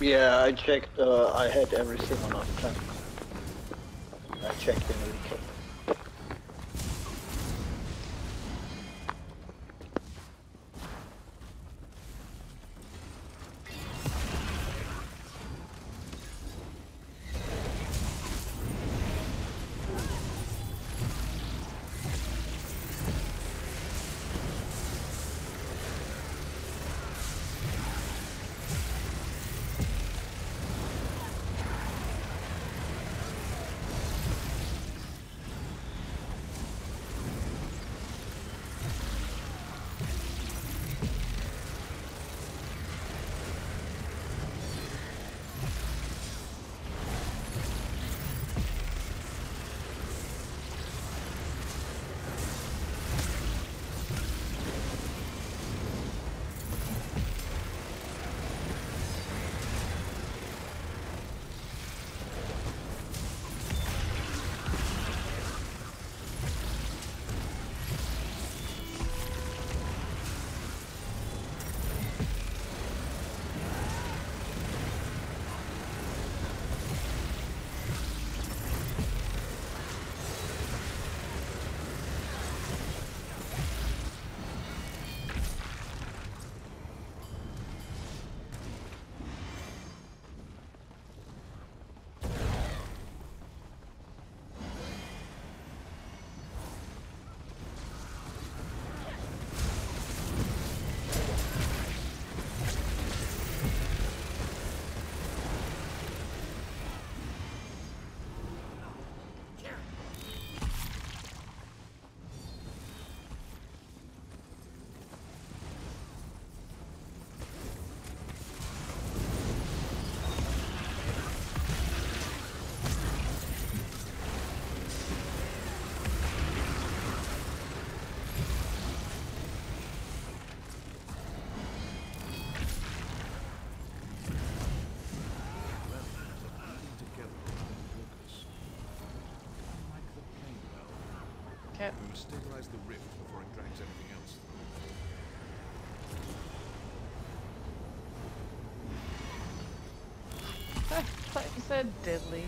Yeah, I checked. Uh, I had everything on our. I checked in the recap. We must stabilize the rift before it drags anything else. I thought you said diddly.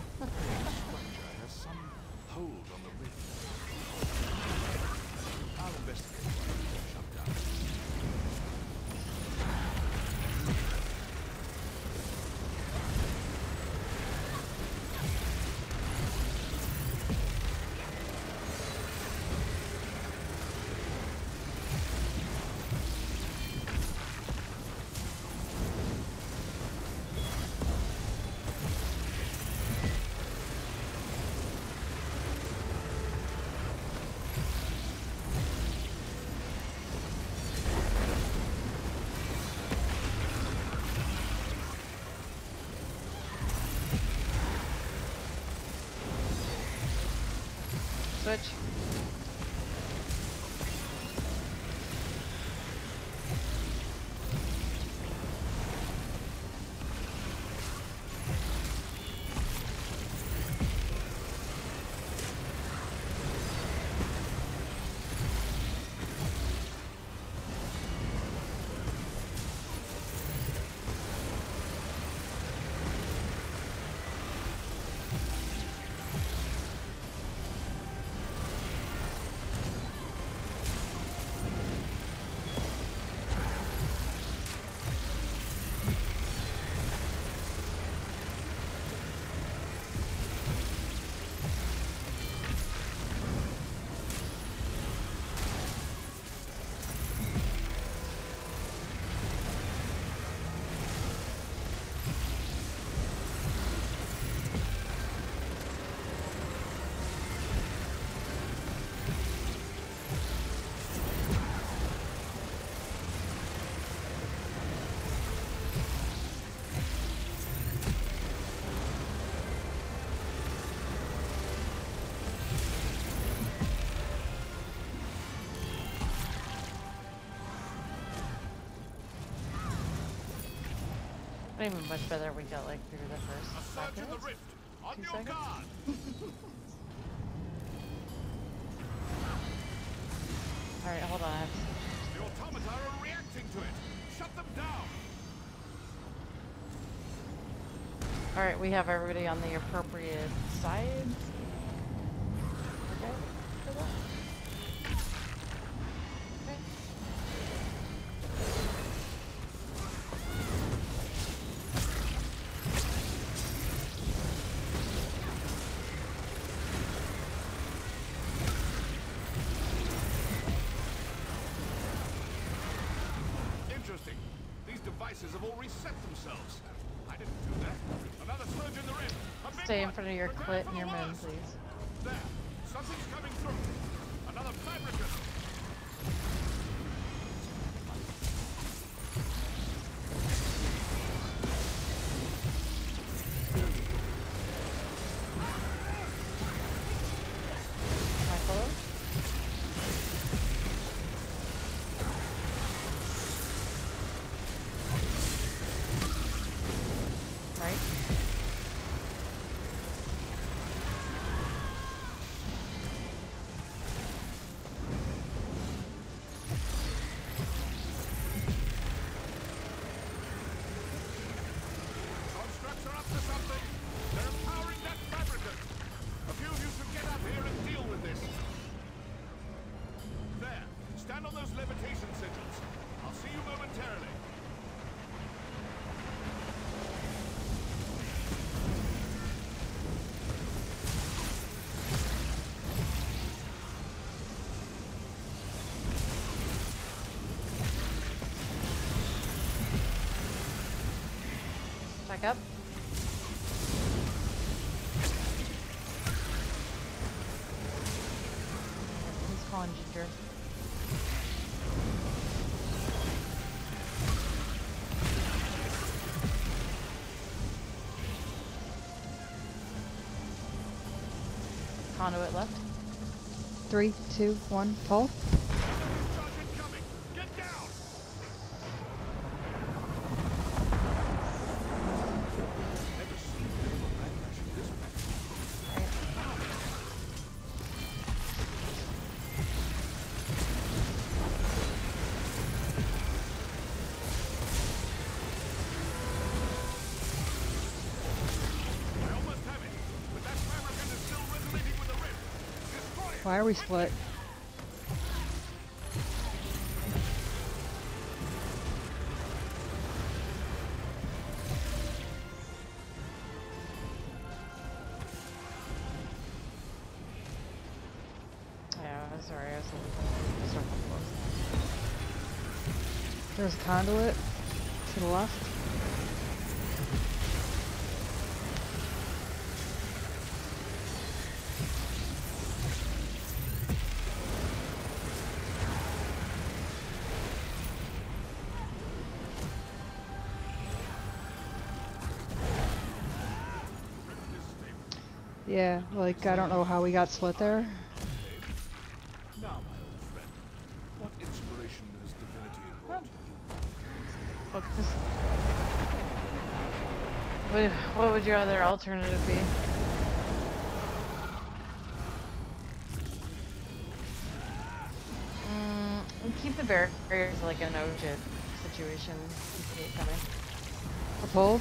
Not even much better. We got like through the first A surge in the rift! On Two your seconds? guard! All right, hold on. I have to- The automata are reacting to it! Shut them down! Alright, we have everybody on the appropriate sides. Interesting. These devices have all reset themselves. I didn't do that. Another surge in the rim. Stay in front of your Prepare clit and your moon, please. There. Something's coming through. Another. Conduit left. Three, two, one, pull. Circle close. There's a conduit to the left. Yeah, like I don't know how we got split there. Now, my old friend, what inspiration has divinity brought you? Focus. What, what would your other alternative be? Mm, keep the barriers like an no shit situation. You see it coming. A pull.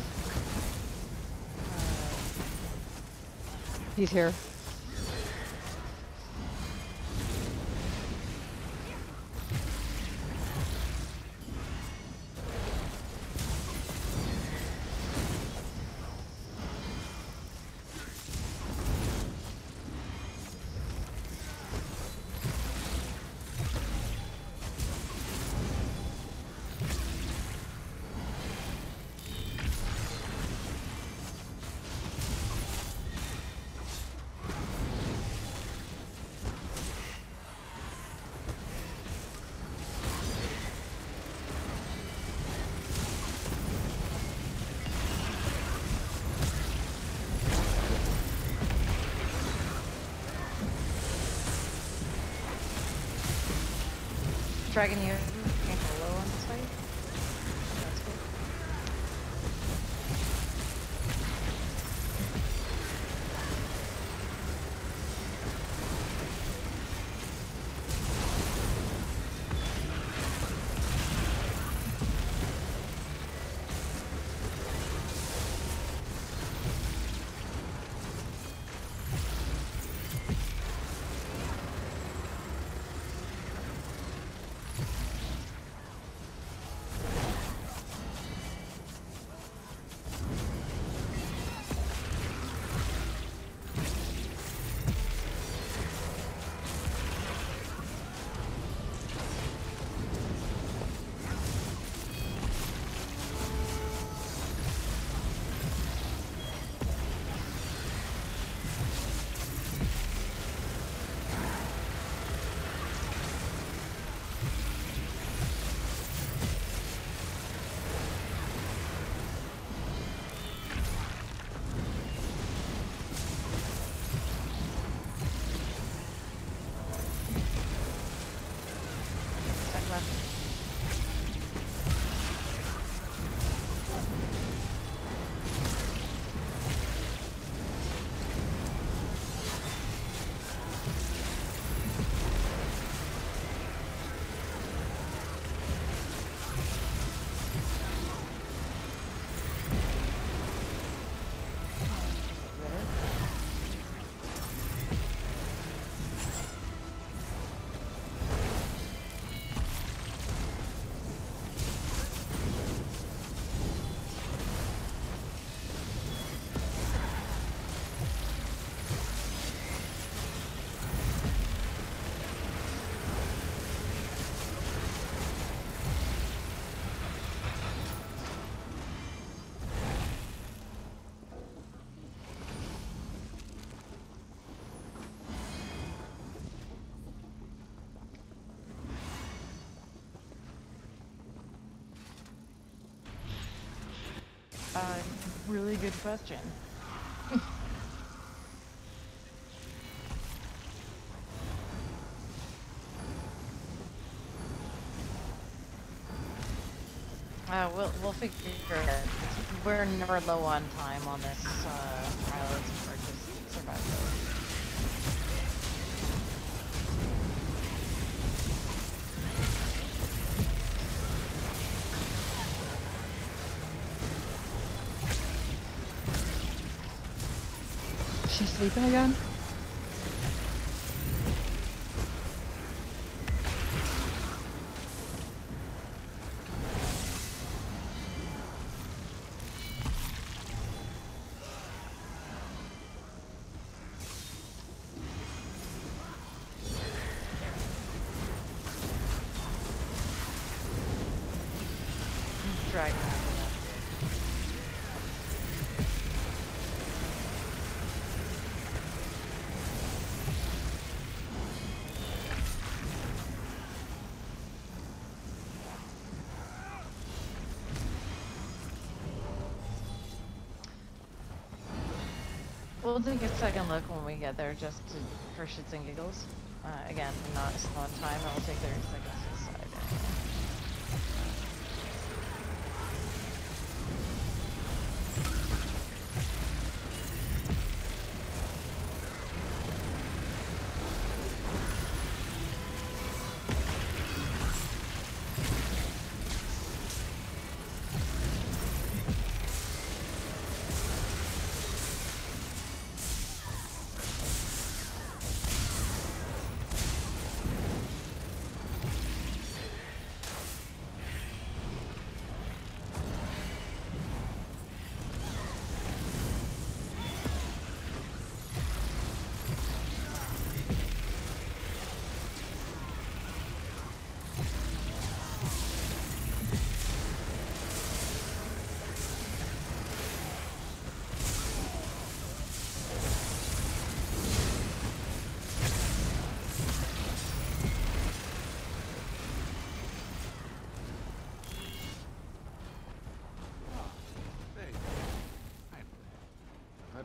He's here. Dragon, you really good question. Uh, we'll we'll figure it out. We're never low on time on this uh, island sleeping again? We'll take a second look when we get there just to, for shits and giggles. Uh, again, not a slow time, and we'll take 30 seconds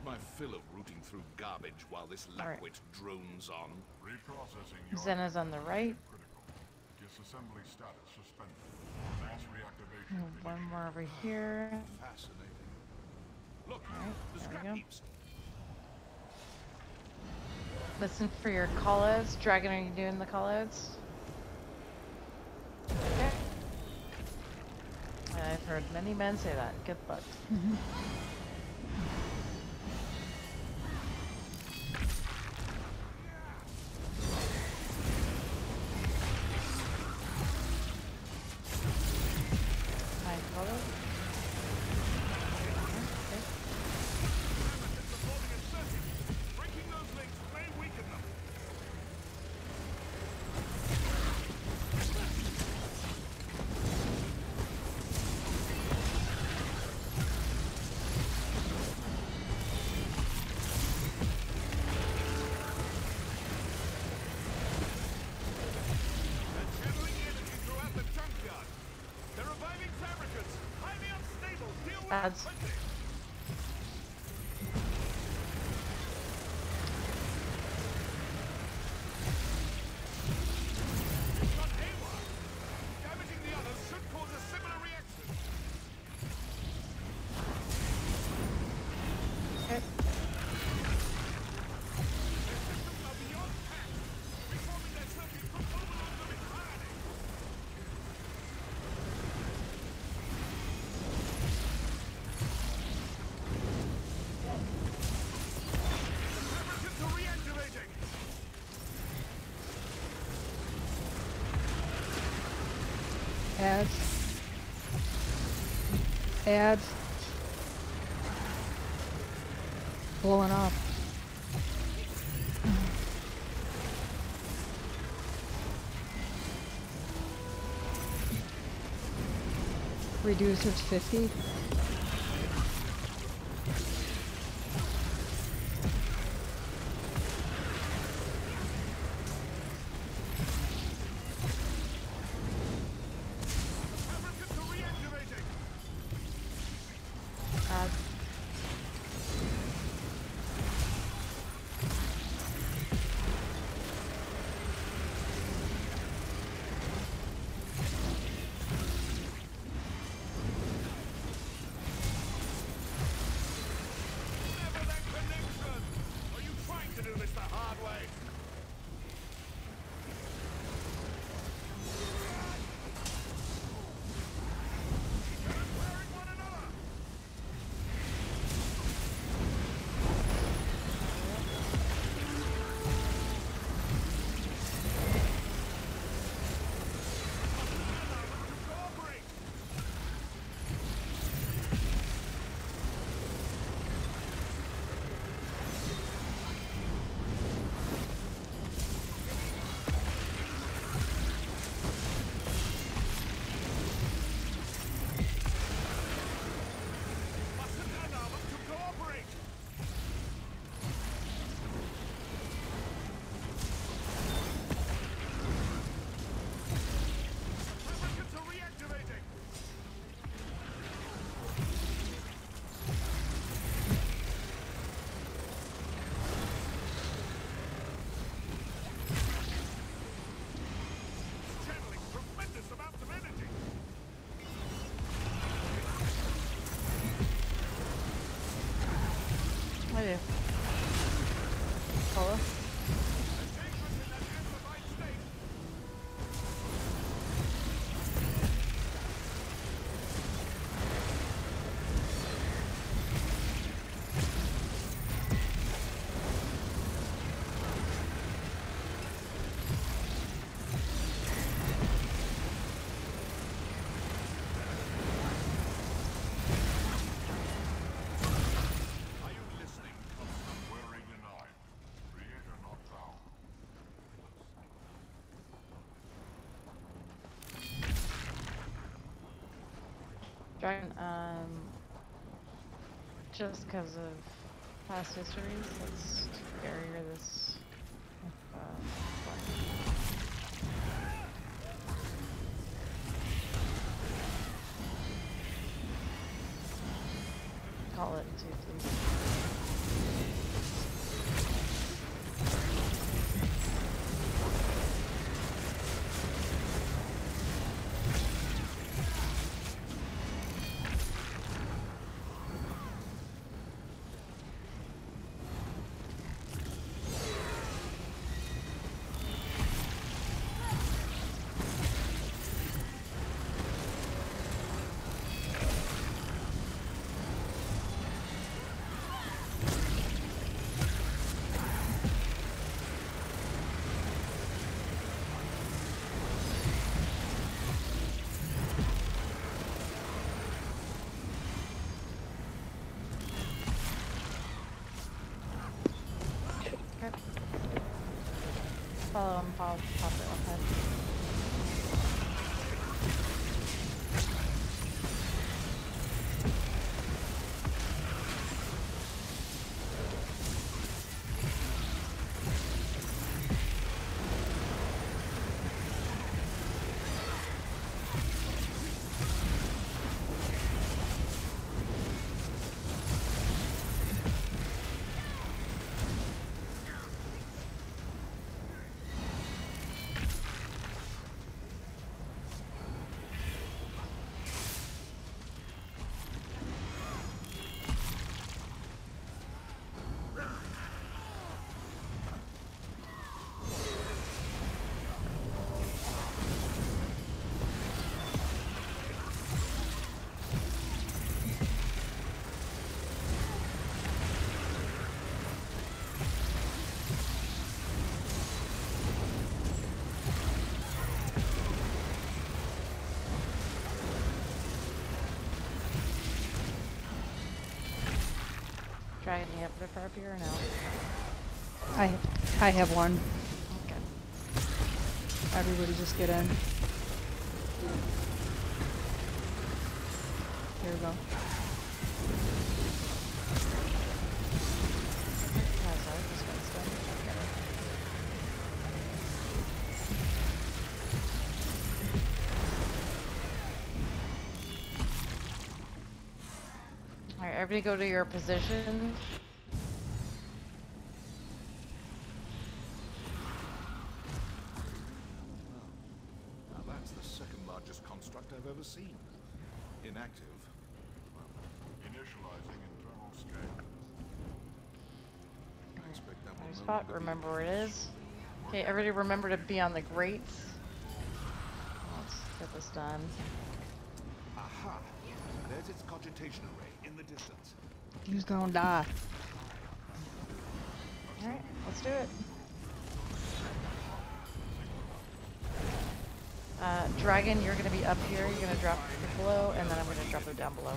my fill of rooting through garbage while this All right. Lackwit drones on. Reprocessing your Zena's on the right. critical. Disassembly status suspended. Mass reactivation. and One more over here. Fascinating. Look, Alright, the there we go. Listen for your callouts. Dragon, are you doing the callouts? Okay. I've heard many men say that. Good luck. Ads. Ads. Add. Blowing up. Reducer to 50. Dragon, um, just because of past histories, let's barrier this. Follow him, pop, pop Dragon, you have it for up here or no? I I have one. Okay. Everybody just get in. Everybody go to your position. Now that's the second largest construct I've ever seen. Inactive. Initializing internal scan. I expect that no spot, remember where it is. Okay, everybody remember to be on the grates. Let's get this done. Its cogitation array in the distance. Who's gonna die? Alright, let's do it. Uh, Dragon, you're gonna be up here, you're gonna drop below, and then I'm gonna drop it down below.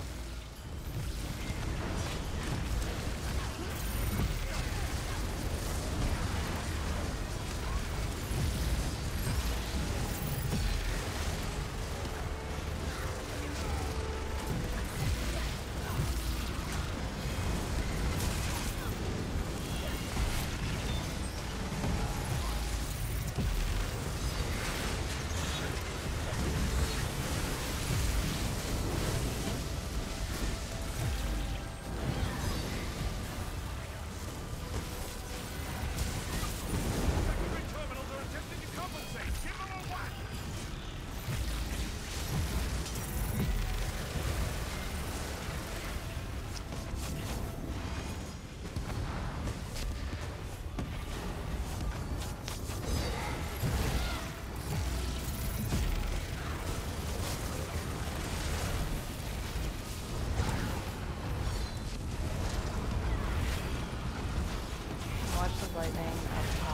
Lightning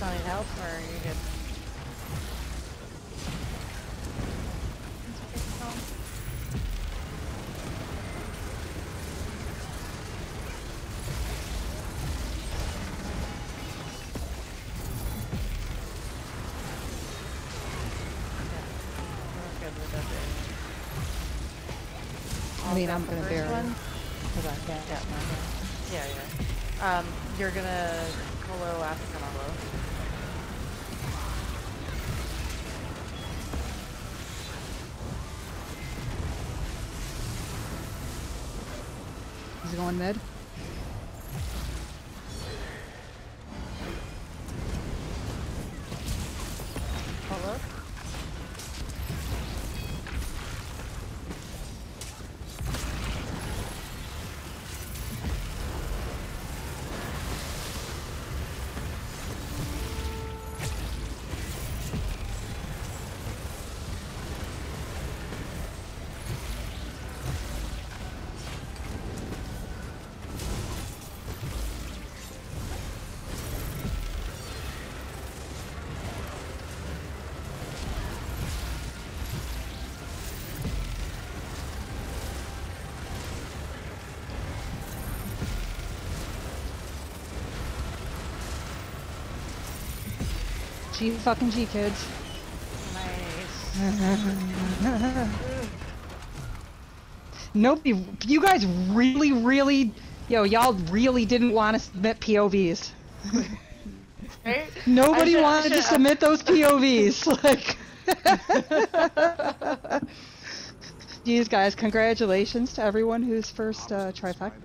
You need help, or are you good? We're good with that I mean, I'm gonna bear one. Cause I can't. Yeah, yeah, yeah. Um, you're gonna follow after He's G fucking G kids. Nice. nope, you guys really, really, yo, y'all really didn't want to submit POVs. Right? Nobody should- wanted to submit those POVs. Like, Geez, guys, congratulations to everyone who's first uh, trifecta.